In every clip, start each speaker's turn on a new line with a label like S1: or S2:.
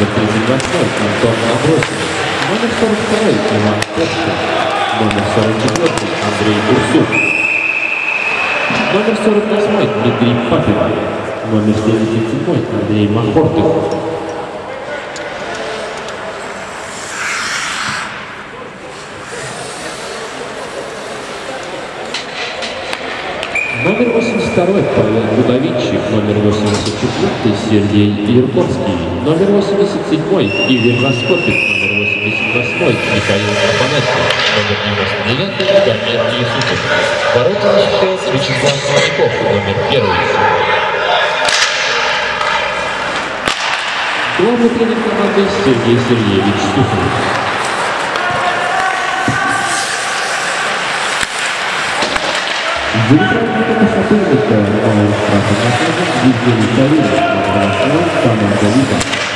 S1: номер 38 Антон Абросин, номер 42 Иван Костин, номер 44 Андрей Бурсук, номер 48 Дмитрий Папин, номер 77 Андрей Махортов, Номер 82 Павел Гудовичик, номер 84 Сергей Юрковский, номер 87 Игорь Раскопик, номер 88 Михаил Афанасьев, номер 99 Гамет Юсупов. Ворота защищает Вячеслав Слоников, номер 1. Главный тренер команды Сергей Сергеевич Сухов.
S2: Przyjmij to, moje sprawy. Na pewno
S3: widzimy to, że to jest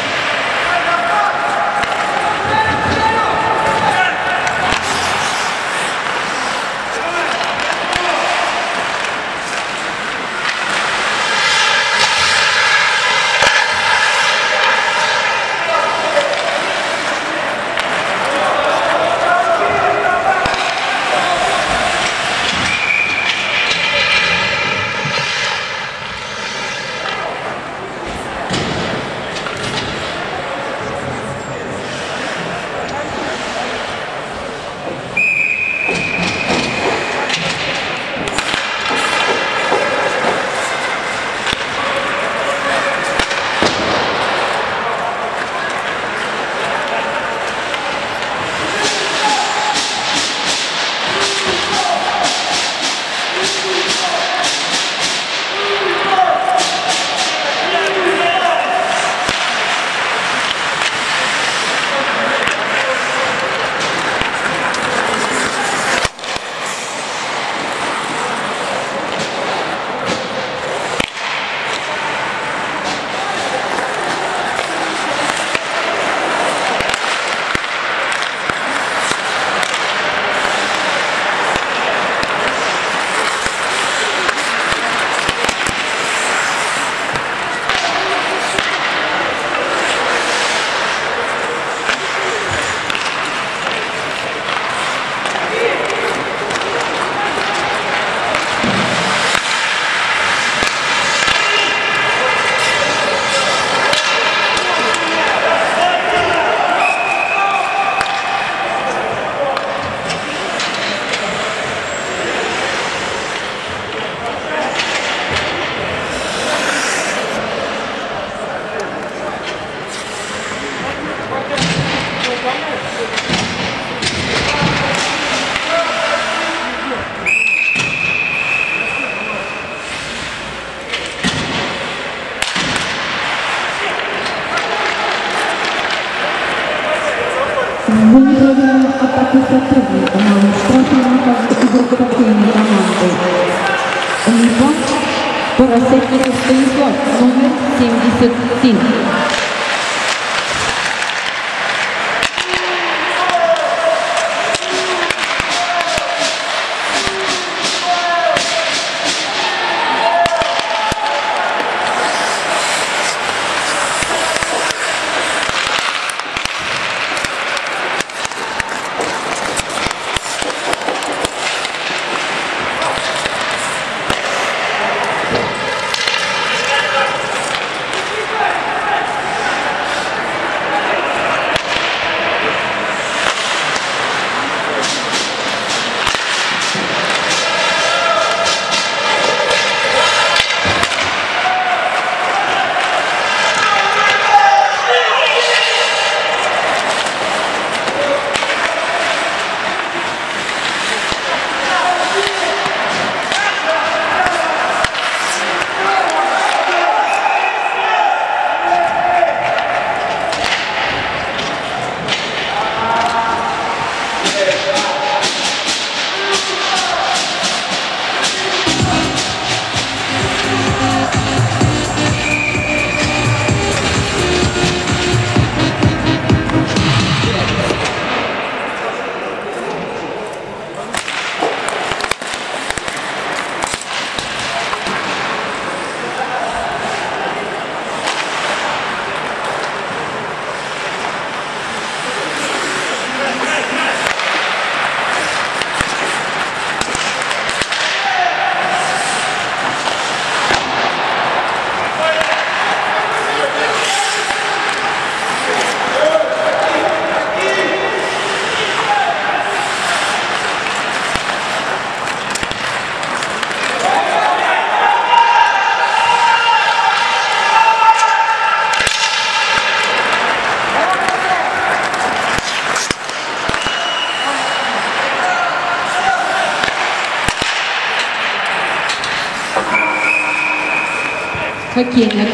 S3: ข้า
S4: เคียงนะว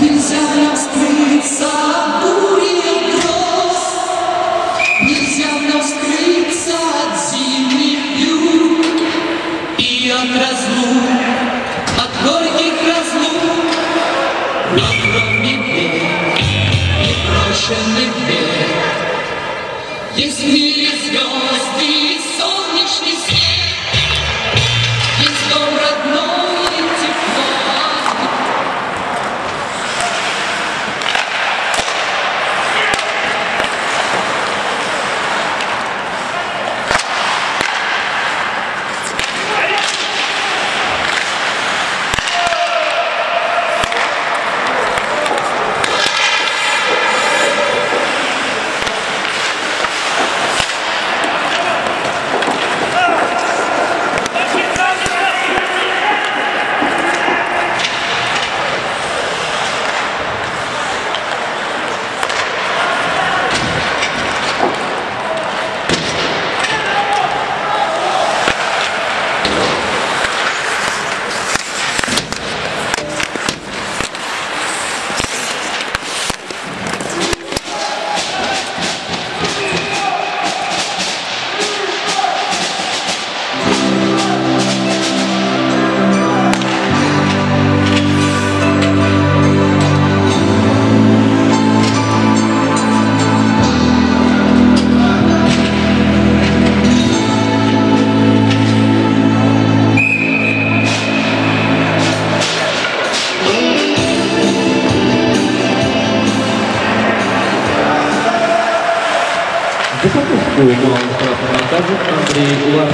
S2: Нельзя нам скрыться от бури и гроз, Нельзя нам скрыться от зимних юг И от разлук, от горьких разлук. Кроме бед, непрошенных бед, Есть в
S1: Untuk pematang, Andri Uwar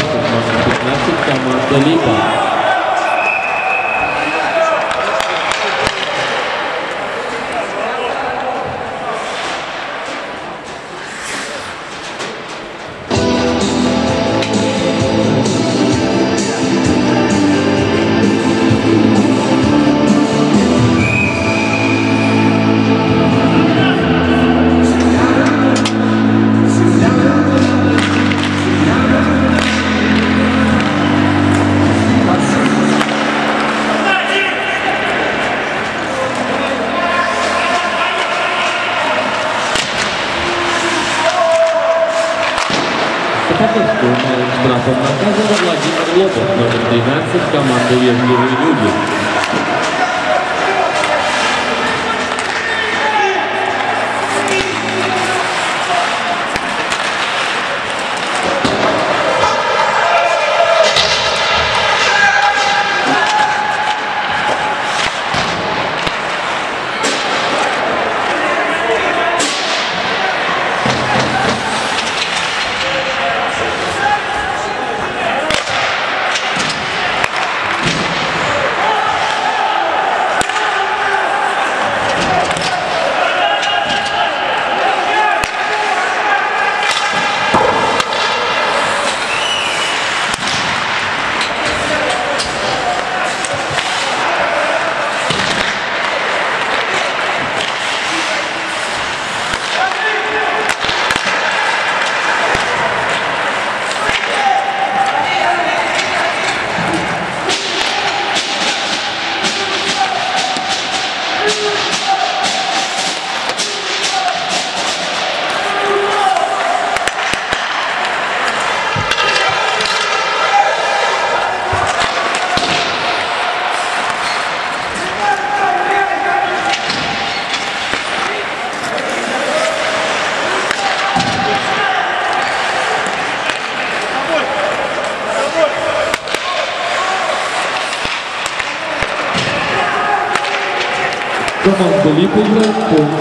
S1: Команда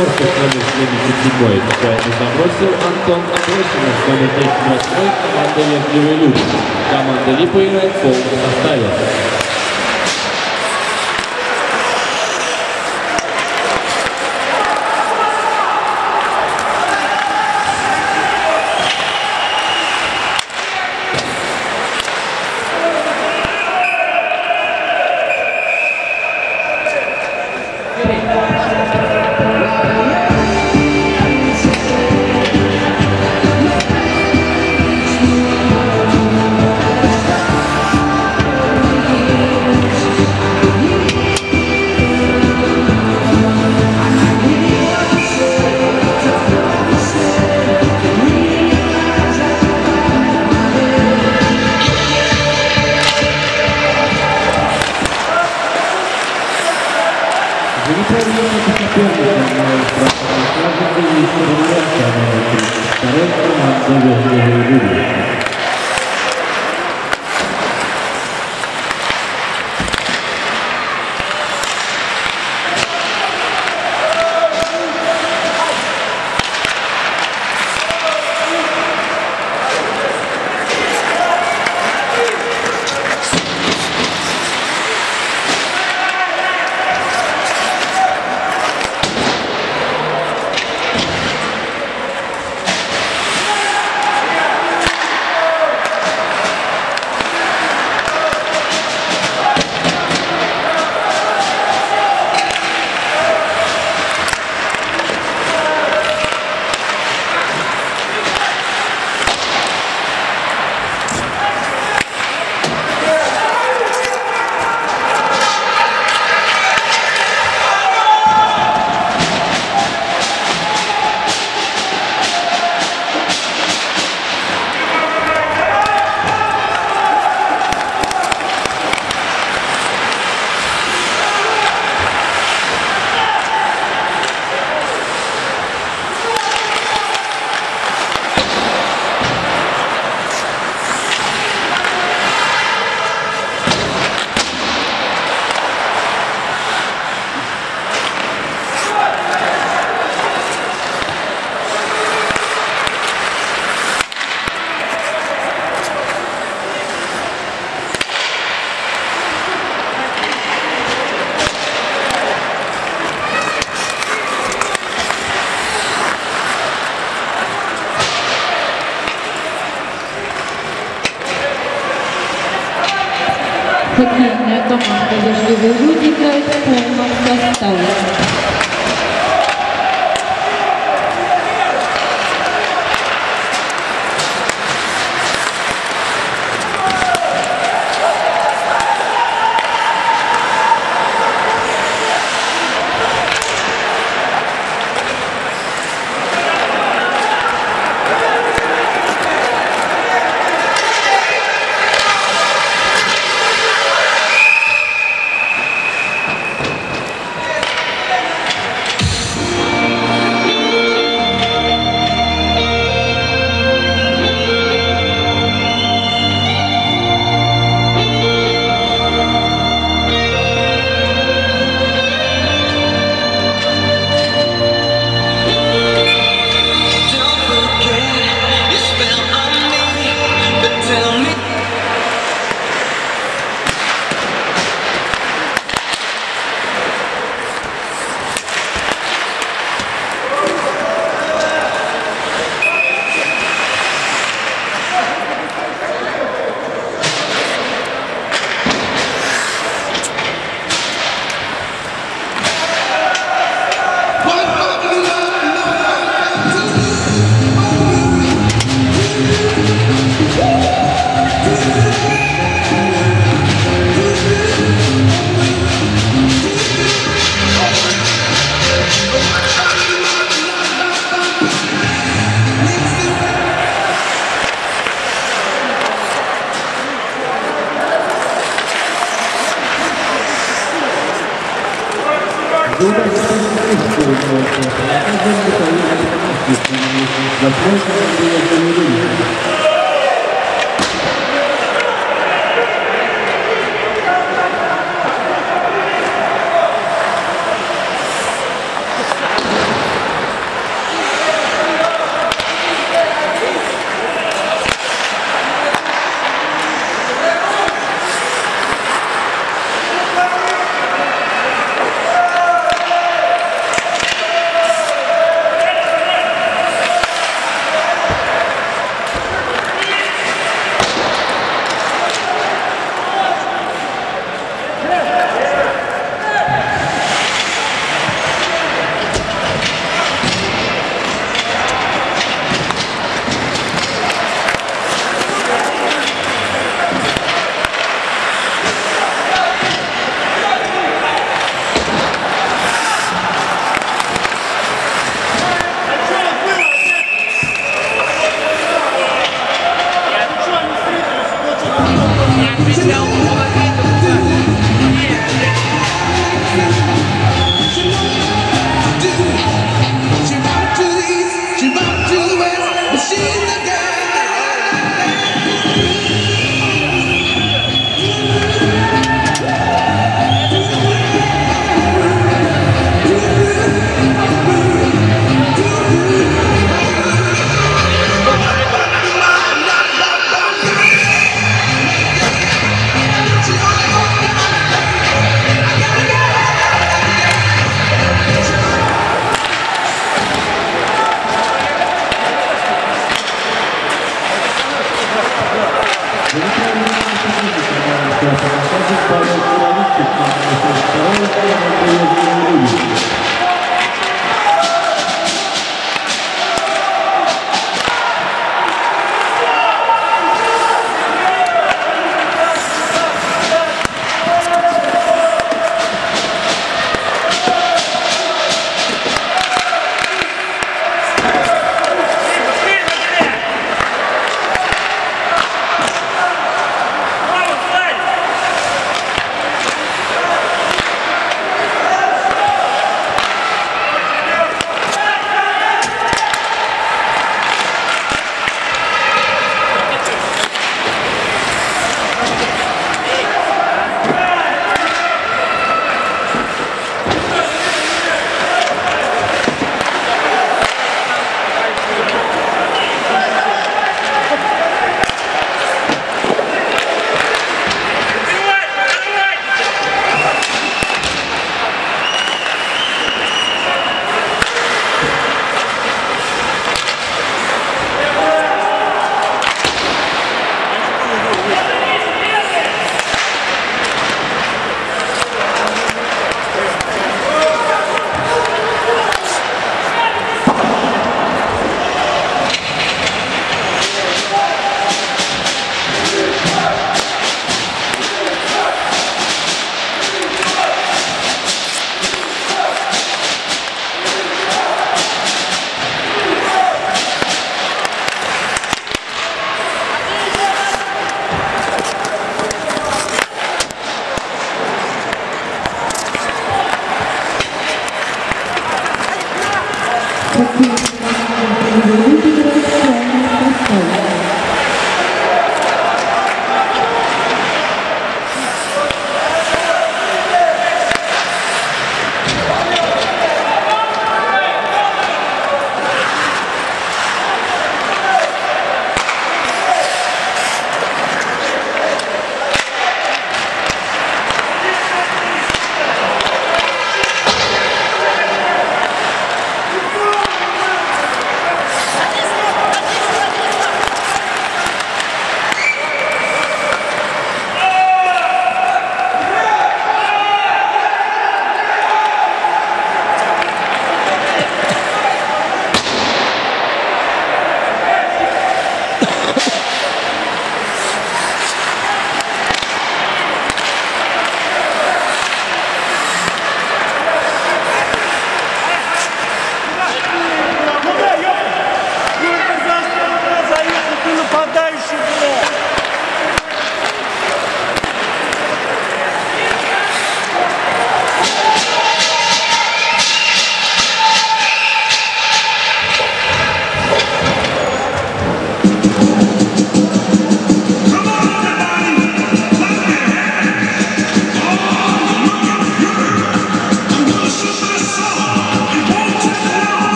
S1: корпус номер 77. Такая забросил Антон Абросимов, номер 208, команда Евгений Люб. Команда Липа играет в полном составе.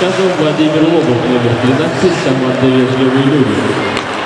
S1: Наказывал Владимир Лобов, номер 12, команда «Вежливые люди».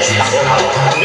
S1: 姐姐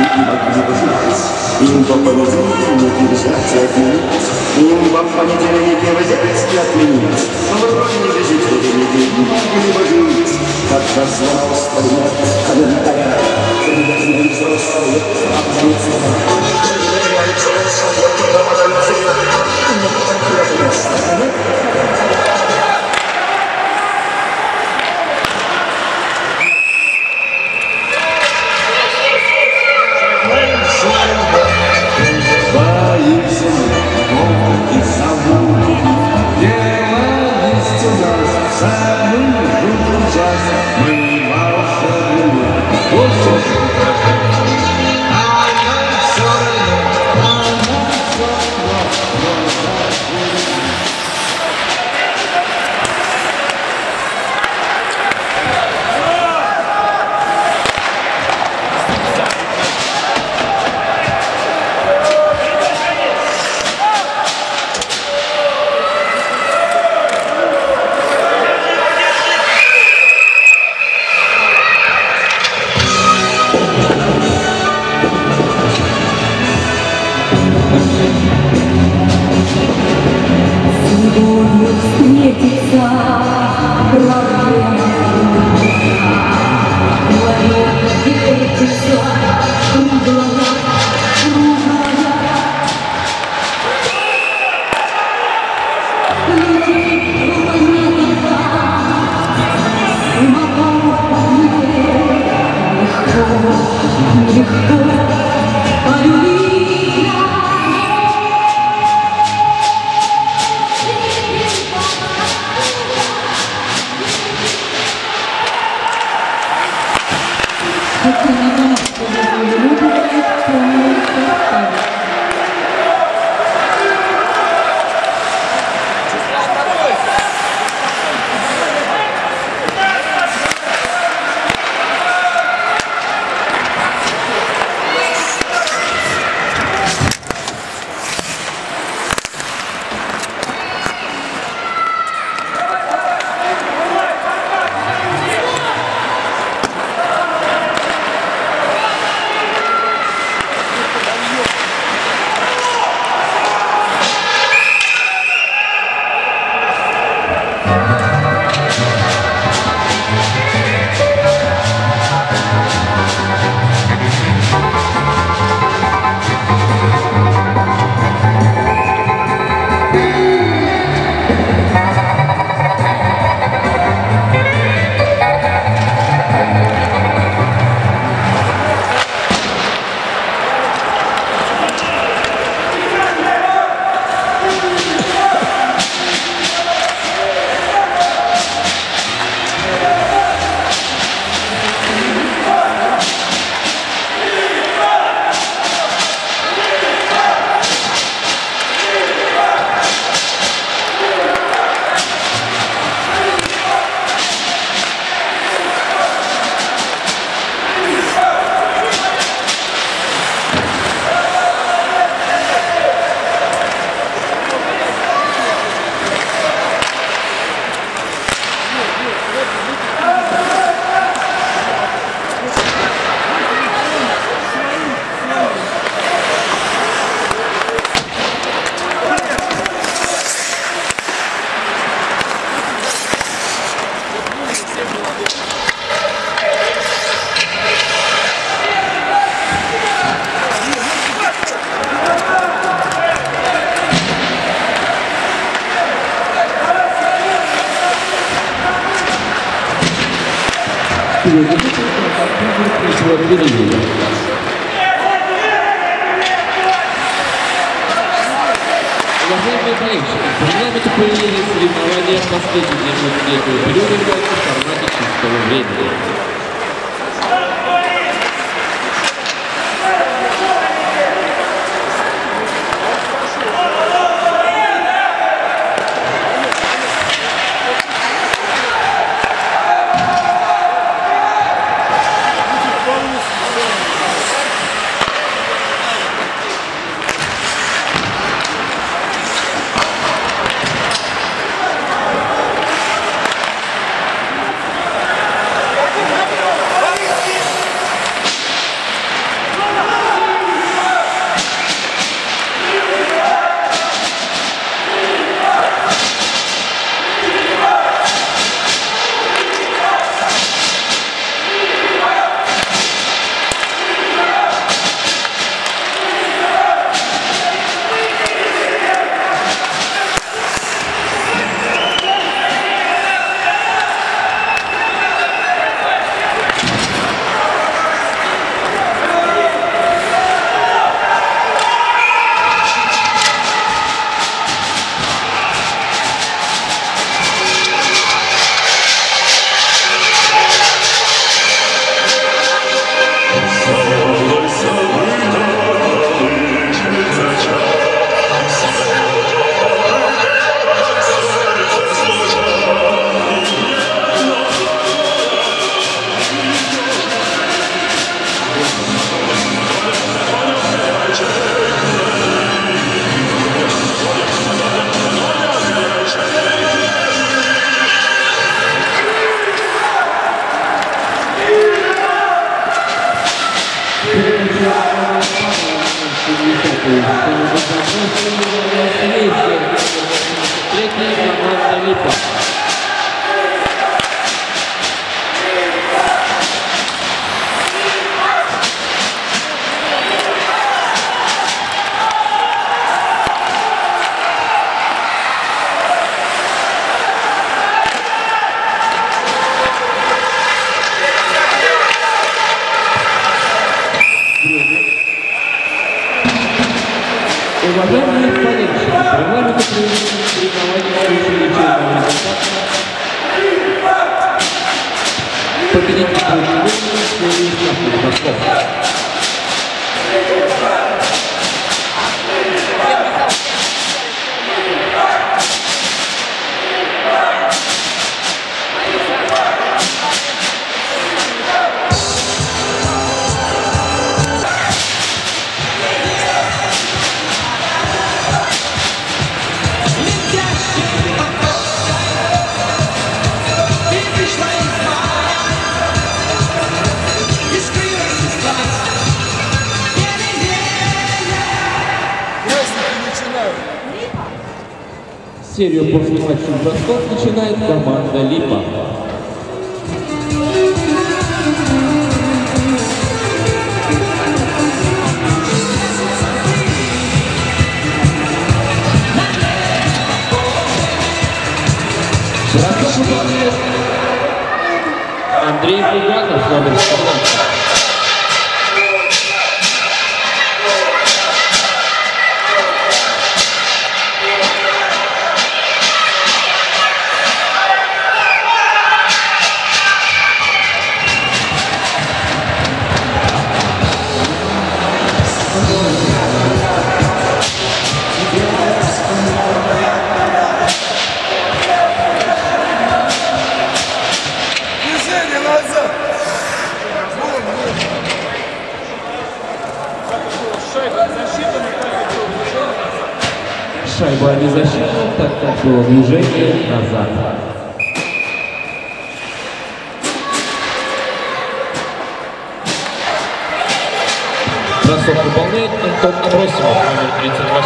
S5: Им по понедельнику держать и отменить, Им по понедельнике взять. Но вы вроде не бежите, не бегите, не бежите. Как назвал старина календаря, Когда. Когда взрослые обжиться.
S1: серию после матча бросков начинает команда «Липа». Андрей Фугатов, номер 14.
S6: движение назад.
S1: Бросок выполняет Антон Абросимов, номер 32.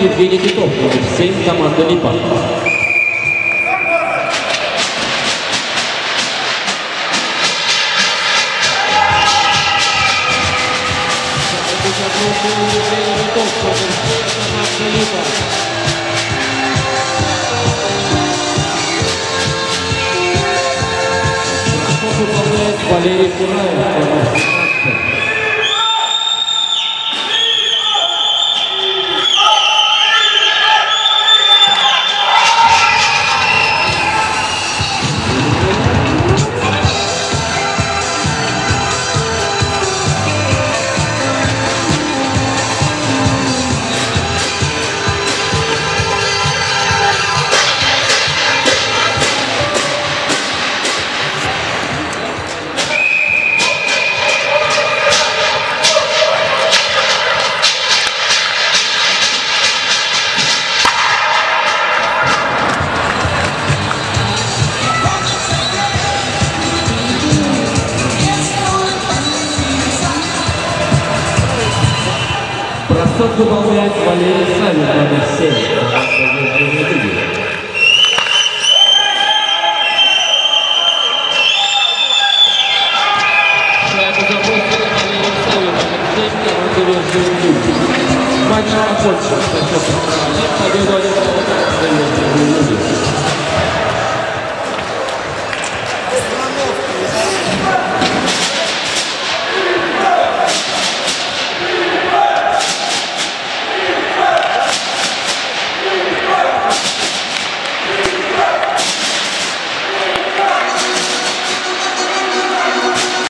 S1: Virgínia de Tortuga, né? sempre está mandando o paz. Валерий Кунаев.